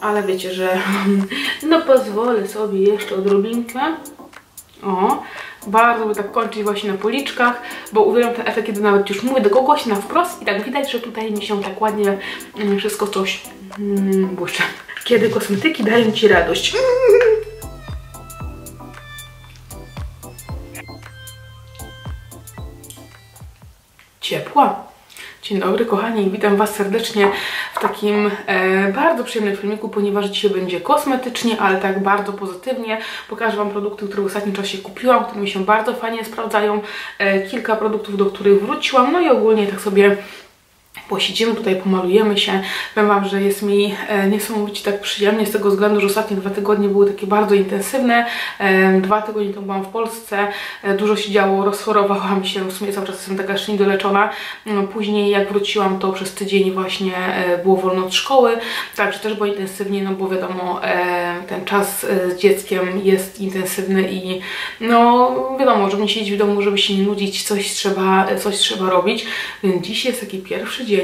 Ale wiecie, że no pozwolę sobie jeszcze odrobinkę. O, bardzo by tak kończyć właśnie na policzkach, bo uwielbiam ten efekt, kiedy nawet już mówię do kogoś na wprost i tak widać, że tutaj mi się tak ładnie mm, wszystko coś mm. Kiedy kosmetyki dają Ci radość. Ciepła. Dzień dobry kochani, witam Was serdecznie w takim e, bardzo przyjemnym filmiku, ponieważ dzisiaj będzie kosmetycznie, ale tak bardzo pozytywnie. Pokażę Wam produkty, które w ostatnim czasie kupiłam, które mi się bardzo fajnie sprawdzają. E, kilka produktów, do których wróciłam, no i ogólnie tak sobie posiedzimy tutaj, pomalujemy się. Powiem Wam, że jest mi e, niesamowicie tak przyjemnie z tego względu, że ostatnie dwa tygodnie były takie bardzo intensywne. E, dwa tygodnie temu byłam w Polsce, e, dużo się działo, rozchorowałam się, w sumie cały czas jestem taka jeszcze niedoleczona. No, później jak wróciłam, to przez tydzień właśnie było wolno od szkoły, także też było intensywnie, no bo wiadomo, ten czas z dzieckiem jest intensywny i no wiadomo, żeby nie siedzieć w domu, żeby się nie nudzić, coś trzeba, coś trzeba robić. Więc dziś jest taki pierwszy dzień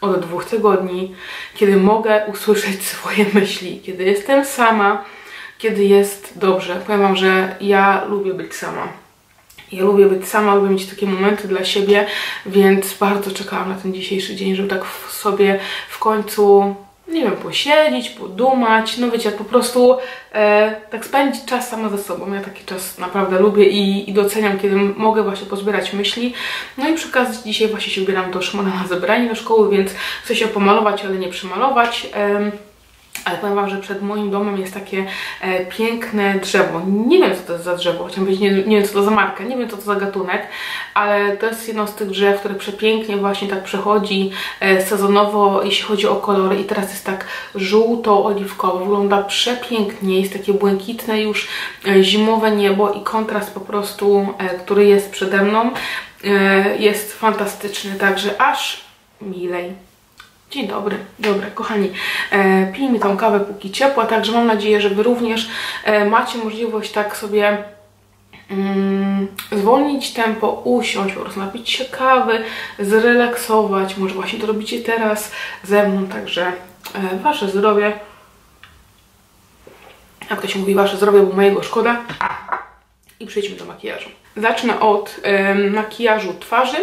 od dwóch tygodni, kiedy mogę usłyszeć swoje myśli, kiedy jestem sama, kiedy jest dobrze. Powiem Wam, że ja lubię być sama. Ja lubię być sama, lubię mieć takie momenty dla siebie, więc bardzo czekałam na ten dzisiejszy dzień, żeby tak w sobie w końcu nie wiem, posiedzieć, podumać, no wiecie, po prostu e, tak spędzić czas sama ze sobą. Ja taki czas naprawdę lubię i, i doceniam, kiedy mogę właśnie pozbierać myśli. No i przy okazji dzisiaj właśnie się ubieram do Szymona na zebranie do szkoły, więc chcę się pomalować, ale nie przymalować. E, ale powiem Wam, że przed moim domem jest takie e, piękne drzewo. Nie wiem, co to jest za drzewo, chciałam nie, nie wiem, co to za marka, nie wiem, co to za gatunek, ale to jest jedno z tych drzew, które przepięknie właśnie tak przechodzi e, sezonowo, jeśli chodzi o kolory. I teraz jest tak żółto-oliwkowo, wygląda przepięknie, jest takie błękitne już e, zimowe niebo i kontrast po prostu, e, który jest przede mną, e, jest fantastyczny, także aż milej. Dzień dobry, dobra, kochani, e, pijmy tą kawę póki ciepła, także mam nadzieję, że Wy również e, macie możliwość tak sobie mm, zwolnić tempo, usiąść, po prostu napić się kawy, zrelaksować, może właśnie to robicie teraz ze mną, także e, Wasze zdrowie, jak to się mówi, Wasze zdrowie, bo mojego szkoda. I przejdźmy do makijażu. Zacznę od makijażu twarzy,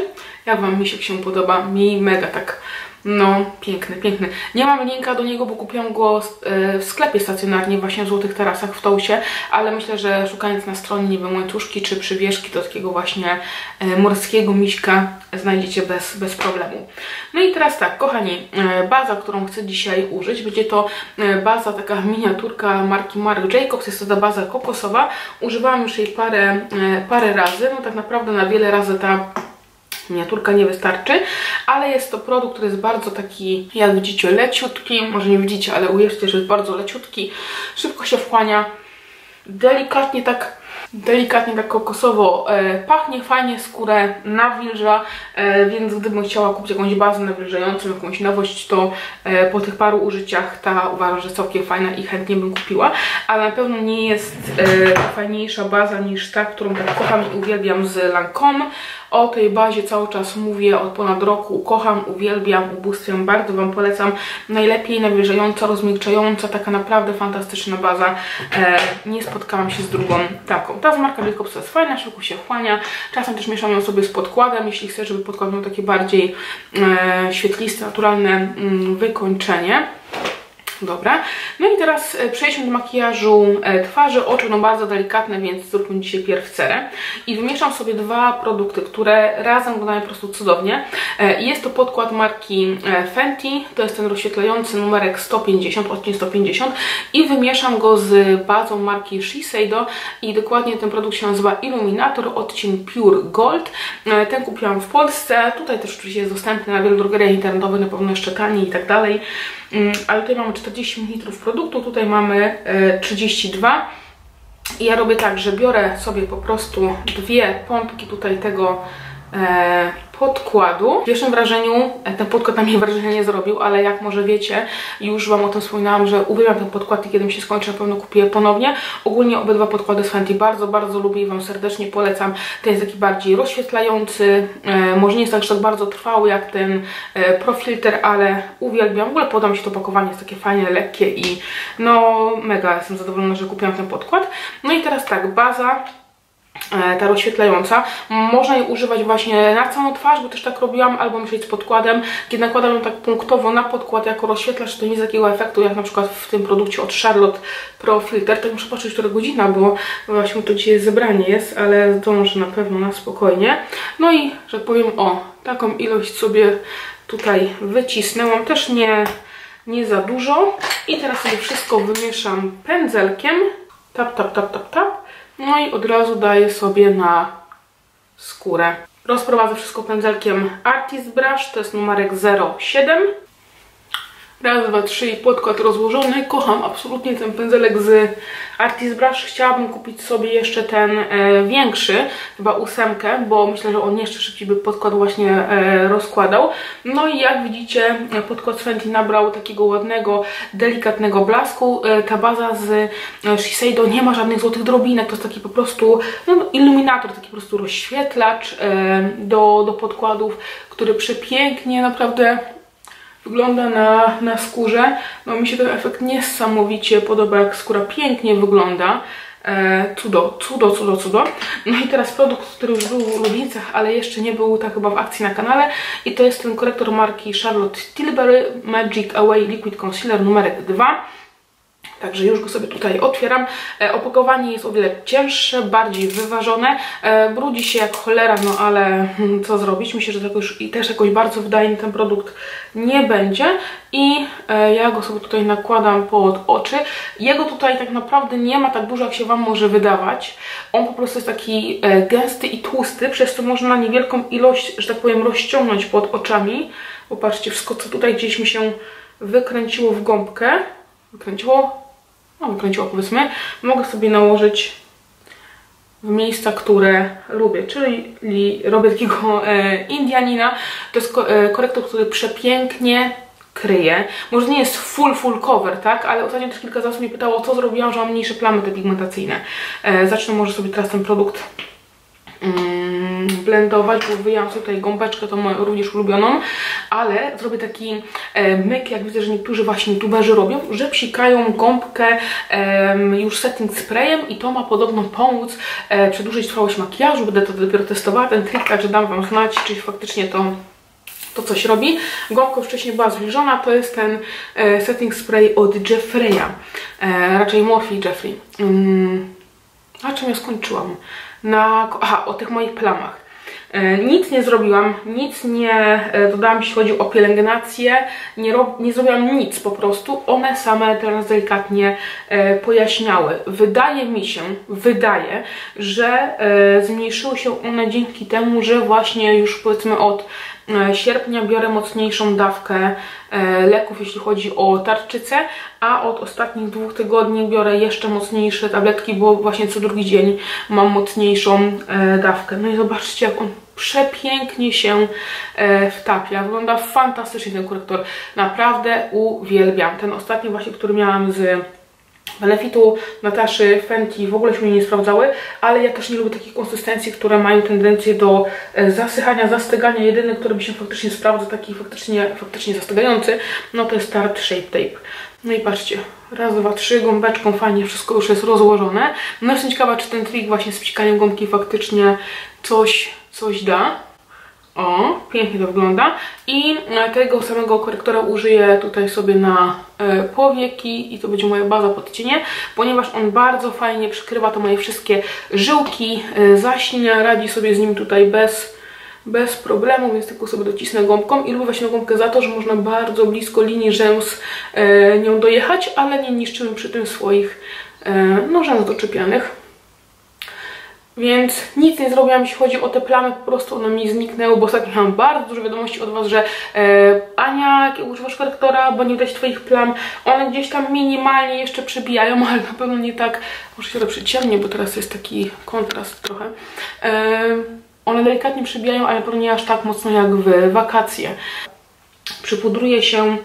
jak Wam mi się podoba, mi mega tak no, piękny, piękny. Nie mam linka do niego, bo kupiłam go e, w sklepie stacjonarnie, właśnie w Złotych Tarasach w Tousie, ale myślę, że szukając na stronie, nie wiem, łańcuszki czy przywieszki do takiego właśnie e, morskiego miśka znajdziecie bez, bez problemu. No i teraz tak, kochani, e, baza, którą chcę dzisiaj użyć, będzie to baza, taka miniaturka marki Marc Jacobs, jest to ta baza kokosowa. Używałam już jej parę, parę razy, no tak naprawdę na wiele razy ta miniaturka nie wystarczy, ale jest to produkt, który jest bardzo taki, jak widzicie, leciutki, może nie widzicie, ale uwierzcie, że jest bardzo leciutki, szybko się wchłania, delikatnie tak delikatnie tak kokosowo e, pachnie, fajnie skórę nawilża, e, więc gdybym chciała kupić jakąś bazę nawilżającą, jakąś nowość, to e, po tych paru użyciach ta uważam, że całkiem fajna i chętnie bym kupiła, ale na pewno nie jest e, fajniejsza baza niż ta, którą tak kocham i uwielbiam z Lancome. O tej bazie cały czas mówię od ponad roku. Kocham, uwielbiam, ubóstwiam, bardzo Wam polecam. Najlepiej nawilżająca, rozmiękczająca, taka naprawdę fantastyczna baza. E, nie spotkałam się z drugą taką. Ta z marka Jacobs jest fajna, szybko się wchłania. Czasem też mieszam ją sobie z podkładem, jeśli chcę, żeby podkład miał takie bardziej e, świetliste, naturalne mm, wykończenie. Dobra. No i teraz e, przejdźmy do makijażu e, twarzy, oczy, no bardzo delikatne, więc zróbmy dzisiaj pierw cerę. I wymieszam sobie dwa produkty, które razem wyglądają po prostu cudownie. E, jest to podkład marki Fenty, to jest ten rozświetlający numerek 150, odcień 150 i wymieszam go z bazą marki Shiseido i dokładnie ten produkt się nazywa Illuminator, odcień Pure Gold. Ten kupiłam w Polsce, tutaj też oczywiście jest dostępny na wielu drogeriach internetowych, na pewno jeszcze taniej i tak dalej. Mm, ale tutaj mamy 40 ml produktu, tutaj mamy 32 i ja robię tak, że biorę sobie po prostu dwie pompki tutaj tego e, podkładu. W pierwszym wrażeniu e, ten podkład na mnie wrażenie nie zrobił, ale jak może wiecie, już Wam o tym wspominałam, że uwielbiam ten podkład i kiedy mi się skończy, na pewno kupię ponownie. Ogólnie obydwa podkłady z Fenty bardzo, bardzo lubię i Wam serdecznie polecam. Ten jest taki bardziej rozświetlający, e, może nie jest tak, że tak bardzo trwały jak ten e, Profilter, ale uwielbiam. W ogóle podoba mi się to pakowanie, jest takie fajne, lekkie i no mega jestem zadowolona, że kupiłam ten podkład. No i teraz tak, baza ta rozświetlająca. Można jej używać właśnie na całą twarz, bo też tak robiłam, albo myśleć z podkładem. Kiedy nakładam ją tak punktowo na podkład jako rozświetlacz, to nie jest takiego efektu jak na przykład w tym produkcie od Charlotte Pro Filter. Tak muszę patrzeć, która godzina, bo właśnie to dzisiaj zebranie jest, ale zdążę na pewno na spokojnie. No i, że tak powiem, o, taką ilość sobie tutaj wycisnęłam. Też nie, nie za dużo. I teraz sobie wszystko wymieszam pędzelkiem. Tap, tap, tap, tap, tap no i od razu daję sobie na skórę. Rozprowadzę wszystko pędzelkiem Artist Brush, to jest numerek 07. Raz, dwa, trzy i podkład rozłożony. Kocham absolutnie ten pędzelek z Artist Brush. Chciałabym kupić sobie jeszcze ten e, większy, chyba ósemkę, bo myślę, że on jeszcze szybciej by podkład właśnie e, rozkładał. No i jak widzicie, podkład Fenty nabrał takiego ładnego, delikatnego blasku. E, ta baza z e, Shiseido nie ma żadnych złotych drobinek, to jest taki po prostu no, iluminator, taki po prostu rozświetlacz e, do, do podkładów, który przepięknie naprawdę wygląda na, na skórze. No mi się ten efekt niesamowicie podoba, jak skóra pięknie wygląda. E, cudo, cudo, cudo, cudo. No i teraz produkt, który już był w ulubieńcach, ale jeszcze nie był tak chyba w akcji na kanale i to jest ten korektor marki Charlotte Tilbury Magic Away Liquid Concealer numerek 2. Także już go sobie tutaj otwieram. E, opakowanie jest o wiele cięższe, bardziej wyważone. E, brudzi się jak cholera, no ale hmm, co zrobić? Myślę, że to już i też jakoś bardzo wydajny ten produkt nie będzie. I e, ja go sobie tutaj nakładam pod oczy. Jego tutaj tak naprawdę nie ma tak dużo, jak się Wam może wydawać. On po prostu jest taki gęsty i tłusty, przez co można niewielką ilość, że tak powiem, rozciągnąć pod oczami. Popatrzcie, wszystko co tutaj gdzieś mi się wykręciło w gąbkę. Wykręciło? No wykręciła powiedzmy, mogę sobie nałożyć w miejsca, które lubię, czyli robię takiego e, Indianina. To jest ko e, korektor, który przepięknie kryje. Może nie jest full, full cover, tak? Ale ostatnio też kilka osób mnie pytało, co zrobiłam, że mam mniejsze plamy te pigmentacyjne. E, zacznę może sobie teraz ten produkt blendować, bo wyjęłam sobie tutaj gąbeczkę, tą moją również ulubioną, ale zrobię taki e, myk, jak widzę, że niektórzy właśnie youtuberzy robią, że psikają gąbkę już setting sprayem i to ma podobno pomóc e, przedłużyć trwałość makijażu, będę to dopiero testowała, ten trik, także dam Wam znać, czy faktycznie to to coś robi. Gąbka wcześniej była zwilżona, to jest ten e, setting spray od Jeffreya, raczej Morphe Jeffrey. Mm, na czym ja skończyłam? Na, aha, o tych moich plamach. E, nic nie zrobiłam, nic nie e, dodałam, jeśli chodzi o pielęgnację, nie, nie zrobiłam nic po prostu, one same teraz delikatnie e, pojaśniały. Wydaje mi się, wydaje, że e, zmniejszyły się one dzięki temu, że właśnie już powiedzmy od sierpnia biorę mocniejszą dawkę e, leków, jeśli chodzi o tarczycę, a od ostatnich dwóch tygodni biorę jeszcze mocniejsze tabletki, bo właśnie co drugi dzień mam mocniejszą dawkę. No i zobaczcie, jak on przepięknie się e, wtapia. Wygląda fantastycznie ten korektor. Naprawdę uwielbiam. Ten ostatni właśnie, który miałam z Benefitu, Nataszy, Fenty w ogóle się mnie nie sprawdzały, ale ja też nie lubię takich konsystencji, które mają tendencję do e, zasychania, zastygania. Jedyny, który mi się faktycznie sprawdza, taki faktycznie, faktycznie zastygający, no to jest Tarte Shape Tape. No i patrzcie, raz, dwa, trzy, gąbeczką fajnie wszystko już jest rozłożone. No jestem ciekawa, czy ten trik właśnie z psikaniem gąbki faktycznie coś coś da. O, pięknie to wygląda. I tego samego korektora użyję tutaj sobie na e, powieki i to będzie moja baza podcienie, ponieważ on bardzo fajnie przykrywa to moje wszystkie żyłki, e, zaśnia, radzi sobie z nim tutaj bez, bez problemu, więc tylko sobie docisnę gąbką i lubię właśnie gąbkę za to, że można bardzo blisko linii rzęs e, nią dojechać, ale nie niszczymy przy tym swoich no, rzęs doczepianych. Więc nic nie zrobiłam, jeśli chodzi o te plamy, po prostu one mi zniknęły, bo ostatnio miałam bardzo dużo wiadomości od Was, że e, Ania, używasz korektora, bo nie widać Twoich plam, one gdzieś tam minimalnie jeszcze przebijają, ale na pewno nie tak, może się to przyciemnie, bo teraz jest taki kontrast trochę. E, one delikatnie przybijają, ale pewnie nie aż tak mocno jak w wakacje. Przypudruję się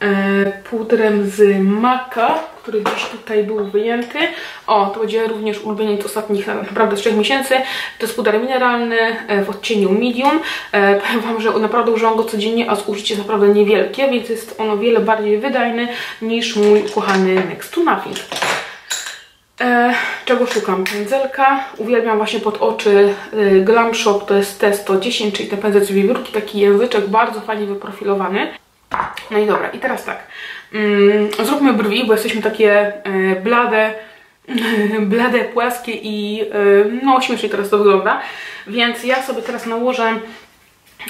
e, pudrem z Maka, który gdzieś tutaj był wyjęty. O, to będzie również ulubieniec ostatnich naprawdę 3 miesięcy. To jest puder mineralny e, w odcieniu medium. E, powiem Wam, że naprawdę używam go codziennie, a zużycie jest naprawdę niewielkie, więc jest on o wiele bardziej wydajny niż mój ukochany Next to Nothing. E, czego szukam? Pędzelka. Uwielbiam właśnie pod oczy Glam Shop, to jest T110, czyli ten pędzel z wiewiórki, taki języczek bardzo fajnie wyprofilowany. No i dobra, i teraz tak. Mm, zróbmy brwi, bo jesteśmy takie e, blade, blade, płaskie i e, no śmiesznie teraz to wygląda. Więc ja sobie teraz nałożę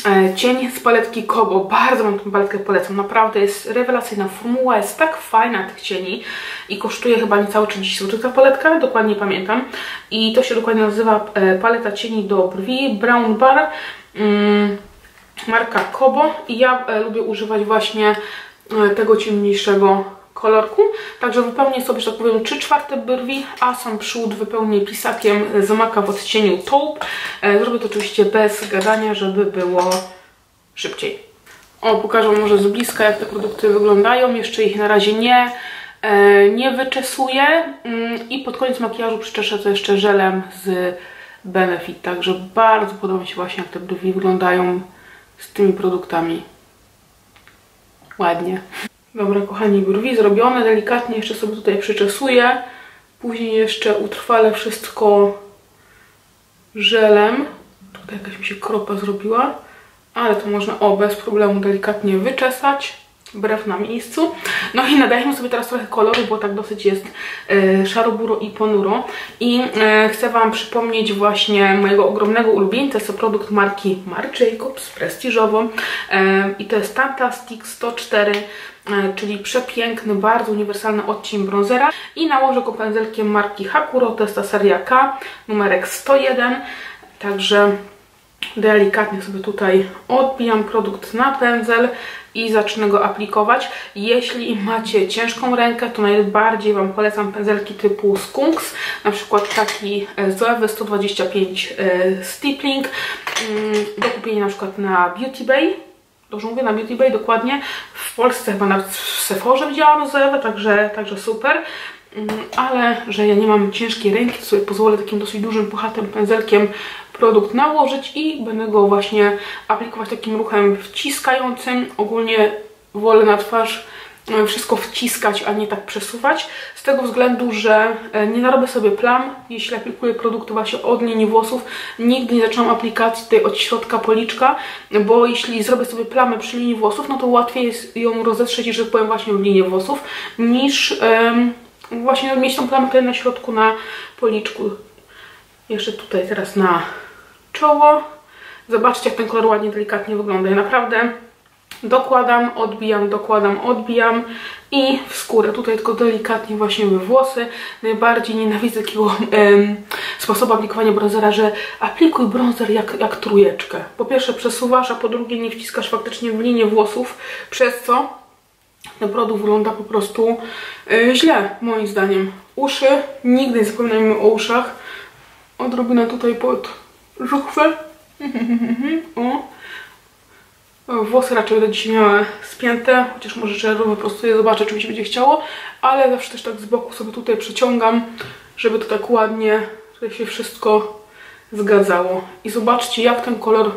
e, cień z paletki Kobo. Bardzo Wam tę paletkę polecam. Naprawdę jest rewelacyjna. Formuła jest tak fajna tych cieni i kosztuje chyba niecałe 30 zł ta paletka, dokładnie pamiętam. I to się dokładnie nazywa paleta cieni do brwi Brown Bar. Mm, marka Kobo i ja lubię używać właśnie tego ciemniejszego kolorku. Także wypełnię sobie, że tak powiem, 3 czwarte brwi, a sam przód wypełnię pisakiem z Maka w odcieniu taupe. E, zrobię to oczywiście bez gadania, żeby było szybciej. O, pokażę może z bliska, jak te produkty wyglądają. Jeszcze ich na razie nie, e, nie wyczesuję. Mm, I pod koniec makijażu przyczeszę to jeszcze żelem z Benefit. Także bardzo podoba mi się właśnie, jak te brwi wyglądają z tymi produktami. Ładnie. Dobra, kochani, brwi zrobione. Delikatnie jeszcze sobie tutaj przyczesuję. Później jeszcze utrwalę wszystko żelem. Tutaj jakaś mi się kropa zrobiła. Ale to można, o, bez problemu delikatnie wyczesać brew na miejscu. No i nadajemy sobie teraz trochę koloru, bo tak dosyć jest e, szaro-buro i ponuro. I e, chcę Wam przypomnieć właśnie mojego ogromnego ulubieńca, to produkt marki Marc Jacobs, prestiżowo. E, I to jest Fantastic 104 e, czyli przepiękny, bardzo uniwersalny odcień bronzera i nałożę go pędzelkiem marki Hakuro, to jest ta seria K, numerek 101, także delikatnie sobie tutaj odbijam produkt na pędzel i zacznę go aplikować. Jeśli macie ciężką rękę, to najbardziej Wam polecam pędzelki typu Skunks, na przykład taki Zoewy 125 Stippling mm, do kupienia na przykład na Beauty Bay. Dobrze mówię, na Beauty Bay dokładnie. W Polsce chyba nawet w Sephorze widziałam Zoewę, także, także super. Mm, ale że ja nie mam ciężkiej ręki, to sobie pozwolę takim dosyć dużym, puchatym pędzelkiem produkt nałożyć i będę go właśnie aplikować takim ruchem wciskającym. Ogólnie wolę na twarz e, wszystko wciskać, a nie tak przesuwać. Z tego względu, że e, nie narobię sobie plam, jeśli aplikuję produkty właśnie od linii włosów. Nigdy nie zaczynam aplikacji tutaj od środka policzka, bo jeśli zrobię sobie plamę przy linii włosów, no to łatwiej jest ją rozetrzeć, że powiem właśnie w linię włosów, niż właśnie mieć tą tutaj na środku na policzku. Jeszcze tutaj teraz na czoło. Zobaczcie, jak ten kolor ładnie, delikatnie wygląda. Ja naprawdę dokładam, odbijam, dokładam, odbijam i w skórę. Tutaj tylko delikatnie właśnie we włosy. Najbardziej nienawidzę takiego em, sposobu aplikowania bronzera, że aplikuj bronzer jak, jak trujeczkę. Po pierwsze przesuwasz, a po drugie nie wciskasz faktycznie w linię włosów, przez co ten produkt wygląda po prostu e, źle, moim zdaniem. Uszy, nigdy nie zapominajmy o uszach. Odrobinę tutaj pod żuchwę. o. Włosy raczej będę dzisiaj miała spięte, chociaż może czerwowe po prostu je zobaczę, czy mi się będzie chciało, ale zawsze też tak z boku sobie tutaj przeciągam, żeby to tak ładnie tutaj się wszystko zgadzało. I zobaczcie, jak ten kolor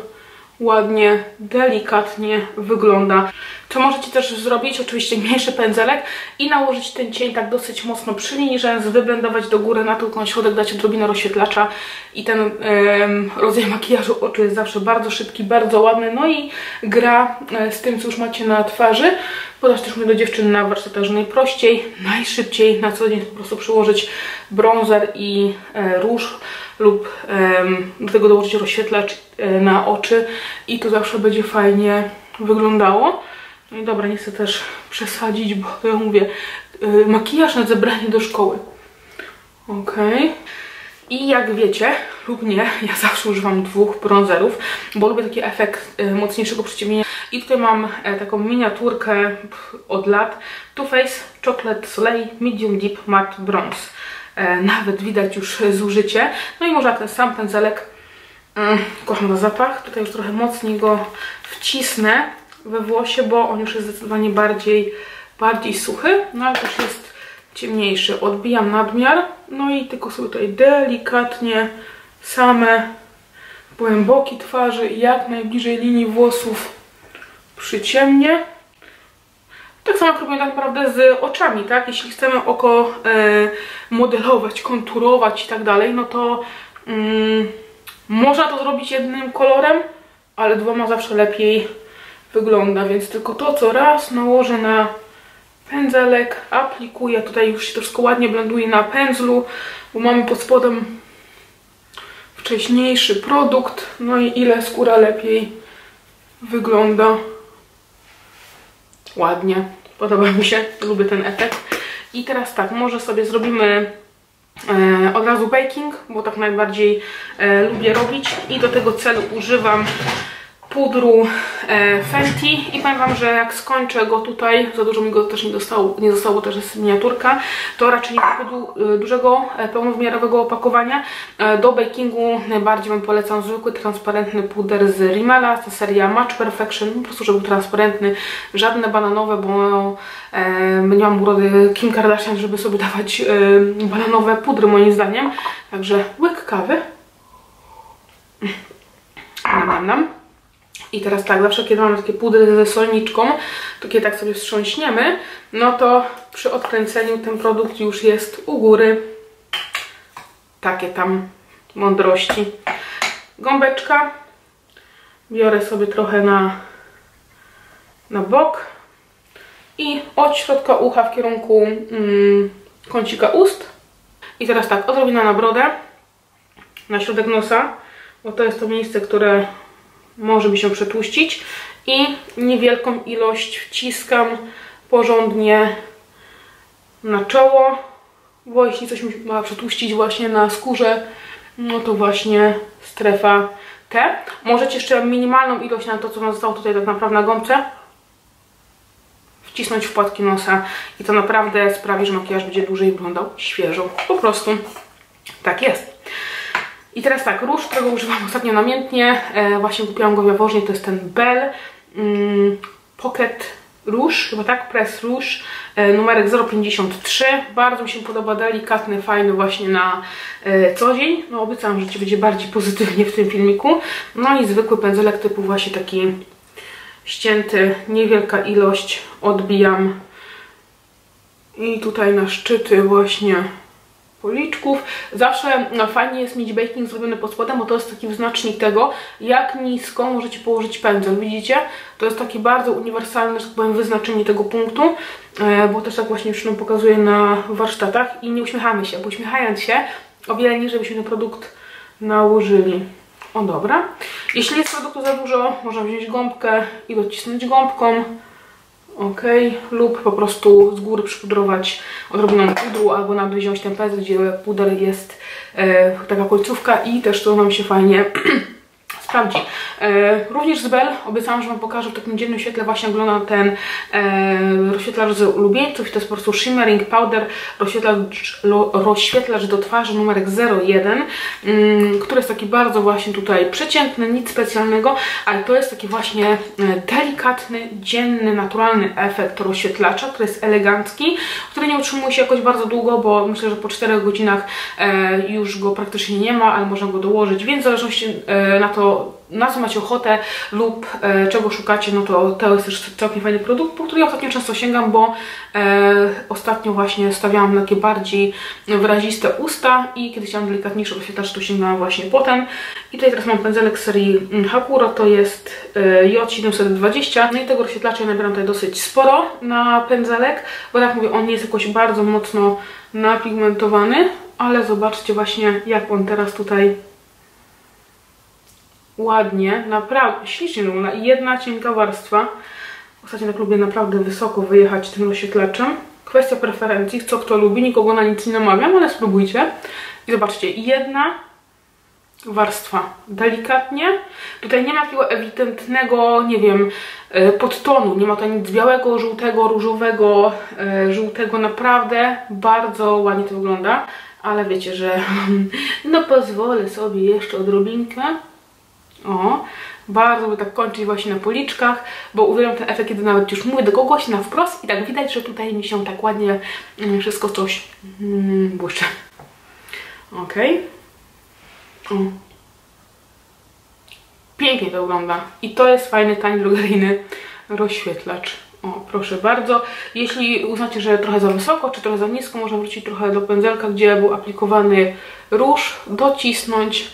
ładnie, delikatnie wygląda. Co możecie też zrobić, oczywiście mniejszy pędzelek i nałożyć ten cień tak dosyć mocno przy linii rzęs, wyblendować do góry, na tylko na środek dać odrobinę rozświetlacza i ten yy, rodzaj makijażu oczu jest zawsze bardzo szybki, bardzo ładny, no i gra e, z tym, co już macie na twarzy. Podać też mnie do dziewczyn na warsztatach, że najprościej, najszybciej na co dzień po prostu przyłożyć bronzer i e, róż lub do tego dołożyć rozświetlacz e, na oczy i to zawsze będzie fajnie wyglądało. No i dobra, nie chcę też przesadzić, bo ja mówię, e, makijaż na zebranie do szkoły. Ok. I jak wiecie, lub nie, ja zawsze używam dwóch bronzerów, bo lubię taki efekt e, mocniejszego przyciemnienia. I tutaj mam taką miniaturkę od lat Too Faced Chocolate Soleil Medium Deep Matte Bronze. E, nawet widać już zużycie. No i można ten sam pędzelek Mm, kocham go zapach. Tutaj już trochę mocniej go wcisnę we włosie, bo on już jest zdecydowanie bardziej, bardziej suchy, no ale też jest ciemniejszy. Odbijam nadmiar, no i tylko sobie tutaj delikatnie same głęboki twarzy jak najbliżej linii włosów przyciemnie. Tak samo jak robimy tak naprawdę z oczami, tak? Jeśli chcemy oko e, modelować, konturować i tak dalej, no to mm, można to zrobić jednym kolorem, ale dwoma zawsze lepiej wygląda, więc tylko to, co raz nałożę na pędzelek, aplikuję, tutaj już się to wszystko ładnie blenduje na pędzlu, bo mamy pod spodem wcześniejszy produkt, no i ile skóra lepiej wygląda ładnie. Podoba mi się, lubię ten efekt. I teraz tak, może sobie zrobimy e, od razu baking, bo tak najbardziej e, lubię robić i do tego celu używam pudru e, Fenty i powiem Wam, że jak skończę go tutaj, za dużo mi go też nie, dostało, nie zostało, też jest miniaturka, to raczej nie kupię e, dużego, e, pełnowymiarowego opakowania. Do bakingu najbardziej Wam polecam zwykły, transparentny puder z Rimmela, ta seria Match Perfection, po prostu żeby był transparentny, żadne bananowe, bo nie mam urody Kim Kardashian, żeby sobie dawać bananowe pudry moim zdaniem. Także łyk kawy. Nam, nam, nam. I teraz tak, zawsze kiedy mamy takie pudry ze solniczką, to kiedy tak sobie wstrząśniemy, no to przy odkręceniu ten produkt już jest u góry. Takie tam mądrości. Gąbeczka. Biorę sobie trochę na, na bok i od środka ucha w kierunku mm, kącika ust. I teraz tak, odrobina na brodę, na środek nosa, bo to jest to miejsce, które może mi się przetłuścić i niewielką ilość wciskam porządnie na czoło, bo jeśli coś mi ma przetłuścić właśnie na skórze, no to właśnie strefa T. Możecie jeszcze minimalną ilość na to, co zostało tutaj tak naprawdę na gąbce, wcisnąć w płatki nosa i to naprawdę sprawi, że makijaż będzie dłużej wyglądał świeżo. Po prostu tak jest. I teraz tak, róż, którego używam ostatnio namiętnie, e, właśnie kupiłam go w Jaworznie, to jest ten Bell mm, Pocket Róż, chyba tak, Press Róż, e, numerek 053. Bardzo mi się podoba, delikatny, fajny właśnie na e, co dzień. No obiecałam, że Ci będzie bardziej pozytywnie w tym filmiku. No i zwykły pędzelek typu właśnie taki ścięty, niewielka ilość, odbijam i tutaj na szczyty właśnie policzków. Zawsze no, fajnie jest mieć baking zrobiony pod spodem, bo to jest taki wyznacznik tego, jak nisko możecie położyć pędzel. Widzicie? To jest taki bardzo uniwersalny, że tak powiem, wyznaczenie tego punktu, e, bo też tak właśnie już nam pokazuję na warsztatach i nie uśmiechamy się, bo uśmiechając się o wiele niżej byśmy ten produkt nałożyli. O dobra. Jeśli jest produktu za dużo, można wziąć gąbkę i docisnąć gąbką ok, lub po prostu z góry przypudrować odrobiną pudru, albo nawet wziąć ten pędzel, gdzie puder jest e, taka końcówka i też to nam się fajnie sprawdzi. E, również z Bell obiecałam, że Wam pokażę w takim dziennym świetle właśnie wygląda ten e, rozświetlacz z ulubieńców. To jest po prostu Shimmering Powder rozświetlacz, rozświetlacz do twarzy numerek 01, mm, który jest taki bardzo właśnie tutaj przeciętny, nic specjalnego, ale to jest taki właśnie e, delikatny, dzienny, naturalny efekt rozświetlacza, który jest elegancki, który nie utrzymuje się jakoś bardzo długo, bo myślę, że po 4 godzinach już go praktycznie nie ma, ale można go dołożyć, więc w zależności na to, na co macie ochotę lub e, czego szukacie, no to to jest też całkiem fajny produkt, po który ja ostatnio często sięgam, bo e, ostatnio właśnie stawiałam na takie bardziej wyraziste usta i kiedy chciałam delikatniejszy oświetlacz, to sięgałam właśnie potem. I tutaj teraz mam pędzelek serii Hakuro, to jest e, J720, no i tego rozświetlacza ja nabieram tutaj dosyć sporo na pędzelek, bo tak mówię, on nie jest jakoś bardzo mocno napigmentowany, ale zobaczcie właśnie jak on teraz tutaj ładnie, naprawdę ślicznie wygląda. Jedna cienka warstwa. Ostatnio tak lubię naprawdę wysoko wyjechać tym oświetlaczem. Kwestia preferencji, co kto lubi, nikogo na nic nie namawiam, ale spróbujcie. I zobaczcie, jedna warstwa delikatnie. Tutaj nie ma takiego ewidentnego, nie wiem, e, podtonu. Nie ma tutaj nic białego, żółtego, różowego, e, żółtego. Naprawdę bardzo ładnie to wygląda. Ale wiecie, że no pozwolę sobie jeszcze odrobinkę O, bardzo by tak kończyć właśnie na policzkach, bo uwielbiam ten efekt, kiedy nawet już mówię do kogoś na wprost i tak widać, że tutaj mi się tak ładnie mm, wszystko coś mm, błyszczy. Ok. O. Pięknie to wygląda. I to jest fajny, tani, drogeryjny rozświetlacz. O, proszę bardzo. Jeśli uznacie, że trochę za wysoko, czy trochę za nisko, można wrócić trochę do pędzelka, gdzie był aplikowany róż, docisnąć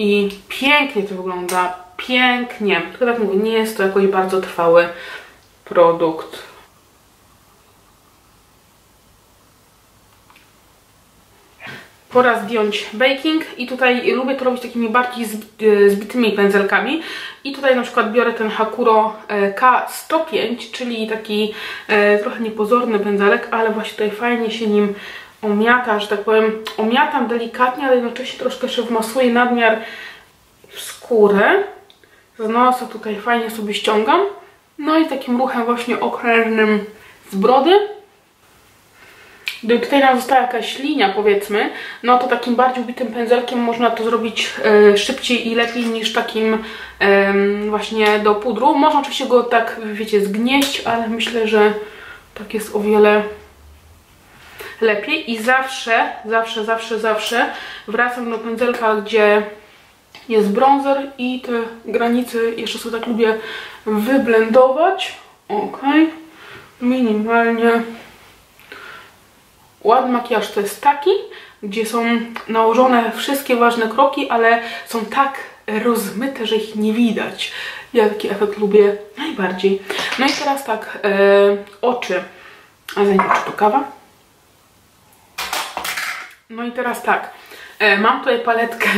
i pięknie to wygląda. Pięknie. Tylko tak mówię, nie jest to jakoś bardzo trwały produkt. pora zdjąć baking i tutaj lubię to robić takimi bardziej e, zbitymi pędzelkami i tutaj na przykład biorę ten Hakuro e, K105, czyli taki e, trochę niepozorny pędzelek, ale właśnie tutaj fajnie się nim omiata, że tak powiem, omiatam delikatnie, ale jednocześnie troszkę się wmasuję nadmiar w skórę. Z nosa tutaj fajnie sobie ściągam. No i takim ruchem właśnie okrężnym z brody Gdyby tutaj nam została jakaś linia, powiedzmy, no to takim bardziej ubitym pędzelkiem można to zrobić e, szybciej i lepiej niż takim właśnie do pudru. Można oczywiście go tak, wiecie, zgnieść, ale myślę, że tak jest o wiele lepiej. I zawsze, zawsze, zawsze, zawsze wracam do pędzelka, gdzie jest bronzer i te granice jeszcze sobie tak lubię wyblendować. Ok, minimalnie Ładny makijaż to jest taki, gdzie są nałożone wszystkie ważne kroki, ale są tak rozmyte, że ich nie widać. Ja taki efekt lubię najbardziej. No i teraz tak, e, oczy. A zanim to kawa? No i teraz tak, e, mam tutaj paletkę,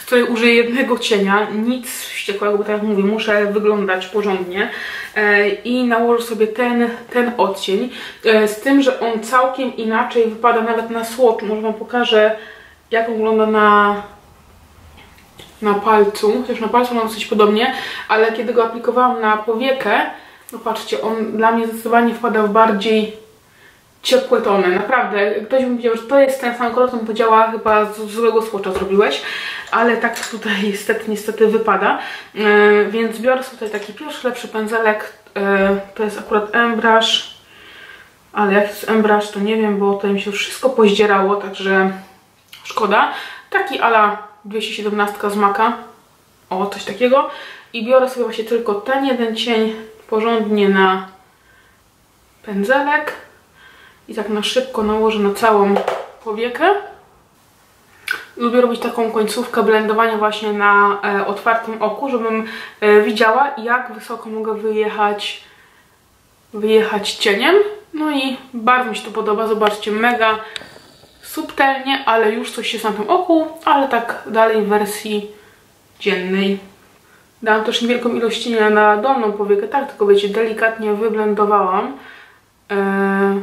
z której użyję jednego cienia, nic wściekłego, bo tak jak mówię, muszę wyglądać porządnie. E, i nałożę sobie ten, ten odcień. E, z tym, że on całkiem inaczej wypada nawet na swatchu. Może Wam pokażę, jak on wygląda na, na palcu. Chociaż na palcu mam dosyć podobnie, ale kiedy go aplikowałam na powiekę, no patrzcie, on dla mnie zdecydowanie wpada w bardziej ciepłe tony. Naprawdę, ktoś mi powiedział, że to jest ten sam kolor, to mi powiedziała, chyba z złego swatcha zrobiłeś ale tak tutaj niestety, niestety wypada. E, więc biorę sobie tutaj taki pierwszy lepszy pędzelek, e, to jest akurat Embrush, ale jak jest Embrush to nie wiem, bo tutaj mi się wszystko pozdzierało, także szkoda. Taki ala 217 z Maka, o coś takiego. I biorę sobie właśnie tylko ten jeden cień porządnie na pędzelek i tak na szybko nałożę na całą powiekę. Lubię robić taką końcówkę blendowania właśnie na e, otwartym oku, żebym e, widziała jak wysoko mogę wyjechać, wyjechać cieniem. No i bardzo mi się to podoba, zobaczcie, mega subtelnie, ale już coś jest na tym oku, ale tak dalej w wersji dziennej. Dałam też niewielką ilość cienia na dolną powiekę, tak, tylko wiecie, delikatnie wyblendowałam. Eee,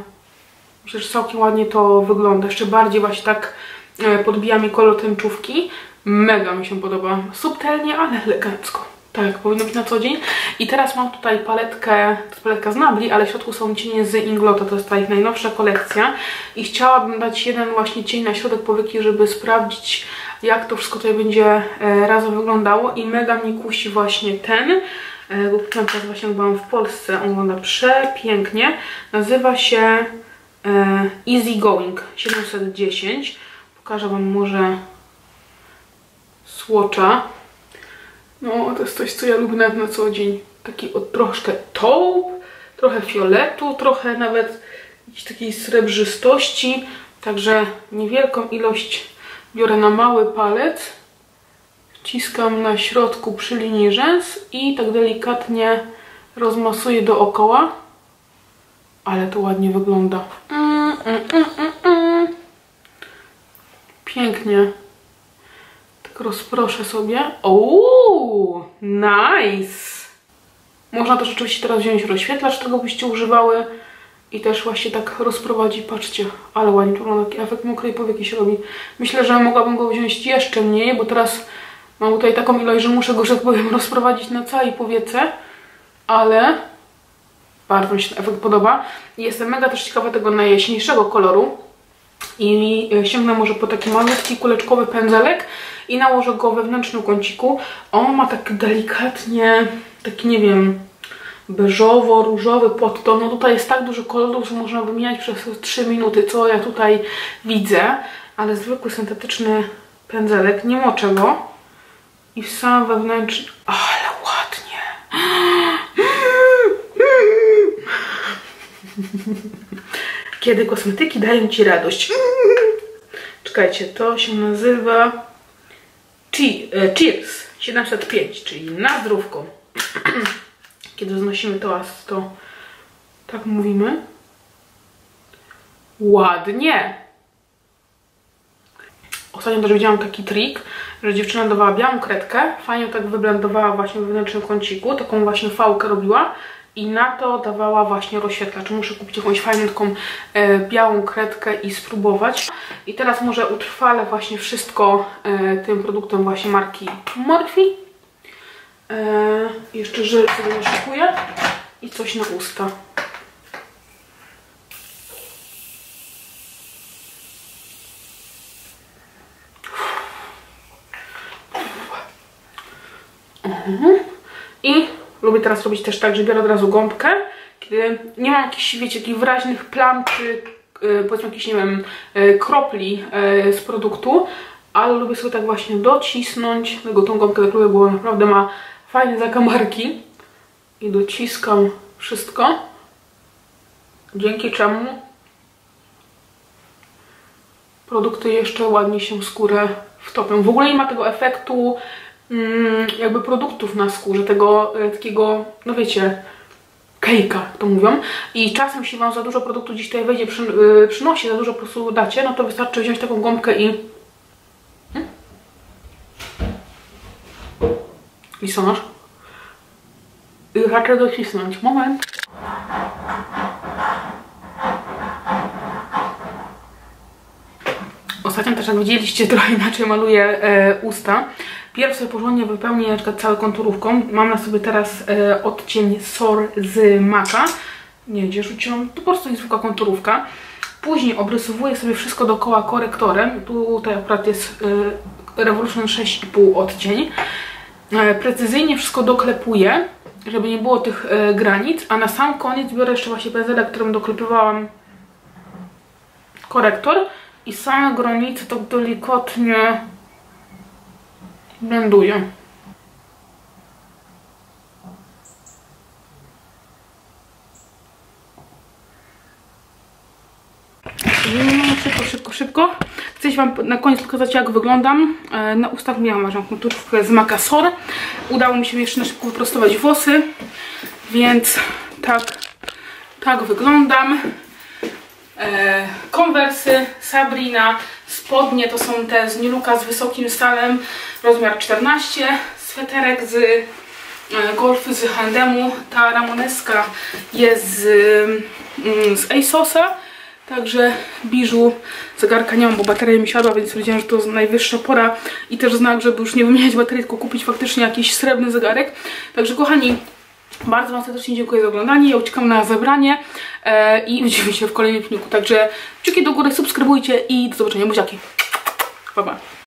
że całkiem ładnie to wygląda. Jeszcze bardziej właśnie tak E, podbija mi kolor tęczówki. Mega mi się podoba. Subtelnie, ale elegancko. Tak, powinno być na co dzień. I teraz mam tutaj paletkę, to jest paletka z Nabli, ale w środku są cienie z Inglota, to jest ta ich najnowsza kolekcja. I chciałabym dać jeden właśnie cień na środek powieki, żeby sprawdzić, jak to wszystko tutaj będzie e, razem wyglądało. I mega mnie kusi właśnie ten, e, kupiłam teraz właśnie, byłam w Polsce, on wygląda przepięknie. Nazywa się Easy Going 710 Pokażę Wam może słocza. No, to jest coś, co ja lubię na co dzień. Taki od troszkę taupe, trochę fioletu, trochę nawet jakiejś takiej srebrzystości. Także niewielką ilość biorę na mały palec. Wciskam na środku przy linii rzęs i tak delikatnie rozmasuję dookoła. Ale to ładnie wygląda. Mm, mm, mm, pięknie. Tak rozproszę sobie. Uuu, nice! Można też oczywiście teraz wziąć rozświetlacz, czego byście używały i też właśnie tak rozprowadzić. Patrzcie, ale ładnie to wygląda, taki efekt mokrej powieki się robi. Myślę, że mogłabym go wziąć jeszcze mniej, bo teraz mam tutaj taką ilość, że muszę go, że tak powiem, rozprowadzić na całej powiece, ale bardzo mi się ten efekt podoba. I jestem mega też ciekawa tego najjaśniejszego koloru, i sięgnę może po taki malutki kuleczkowy pędzelek i nałożę go we wewnętrznym kąciku. On ma tak delikatnie, taki nie wiem, beżowo-różowy podton. No tutaj jest tak dużo kolorów, że można wymieniać przez 3 minuty, co ja tutaj widzę. Ale zwykły, syntetyczny pędzelek, nie moczę go. I sam wewnętrzny... Ale ładnie! Kiedy kosmetyki dają Ci radość. Czekajcie, to się nazywa e, Cheers 705, czyli na zdrówko. Kiedy znosimy toast, to tak mówimy. Ładnie! Ostatnio też widziałam taki trik, że dziewczyna dawała białą kredkę, fajnie tak wyblendowała właśnie w wewnętrznym kąciku, taką właśnie fałkę robiła i na to dawała właśnie rozświetlacz. Muszę kupić jakąś fajną taką e, białą kredkę i spróbować. I teraz może utrwalę właśnie wszystko e, tym produktem właśnie marki Morphe. E, jeszcze żel sobie naszykuję i coś na usta. Mhm. I lubię teraz robić też tak, że biorę od razu gąbkę, kiedy nie mam jakichś, wiecie, takich wyraźnych plam czy yy, powiedzmy jakichś, nie wiem, yy, kropli yy, z produktu, ale lubię sobie tak właśnie docisnąć, tego tą gąbkę tak lubię, bo naprawdę ma fajne zakamarki i dociskam wszystko, dzięki czemu produkty jeszcze ładnie się skórę wtopią. W ogóle nie ma tego efektu jakby produktów na skórze, tego e, takiego, no wiecie, kejka, to mówią. I czasem, jeśli Wam za dużo produktu gdzieś tutaj wejdzie, przy, yy, przynosi, za dużo po prostu dacie, no to wystarczy wziąć taką gąbkę i... Hmm? Listonosz. I raczej docisnąć. Moment. Ostatnio też jak widzieliście, trochę inaczej maluję e, usta. Pierw sobie porządnie wypełnię na przykład całą konturówką. Mam na sobie teraz e, odcień SOR z Maka. Nie, gdzie rzuciłam? To po prostu jest zwykła konturówka. Później obrysowuję sobie wszystko dookoła korektorem. Tutaj akurat jest e, Revolution 6,5 odcień. E, precyzyjnie wszystko doklepuję, żeby nie było tych e, granic. A na sam koniec biorę jeszcze właśnie pędzelek, którym doklepywałam korektor. I same granice tak delikatnie blenduję. Szybko, szybko, szybko. Chcę Wam na koniec pokazać jak wyglądam. E, na ustach miałam ważną konturówkę z Macasor. Udało mi się jeszcze na szybko wyprostować włosy, więc tak, tak wyglądam. Konwersy e, Sabrina, spodnie to są te z Niluka z wysokim stalem, rozmiar 14, sweterek z e, Golfy z Handemu, ta ramoneska jest z, mm, z ASOSa, także biżu, zegarka nie mam, bo bateria mi siadła, więc powiedziałam, że to najwyższa pora i też znak, żeby już nie wymieniać baterii, tylko kupić faktycznie jakiś srebrny zegarek. Także kochani, bardzo Wam serdecznie dziękuję za oglądanie. Ja uciekam na zebranie e, i widzimy się w kolejnym filmiku. Także kciuki do góry, subskrybujcie i do zobaczenia. Buziaki. Pa, pa.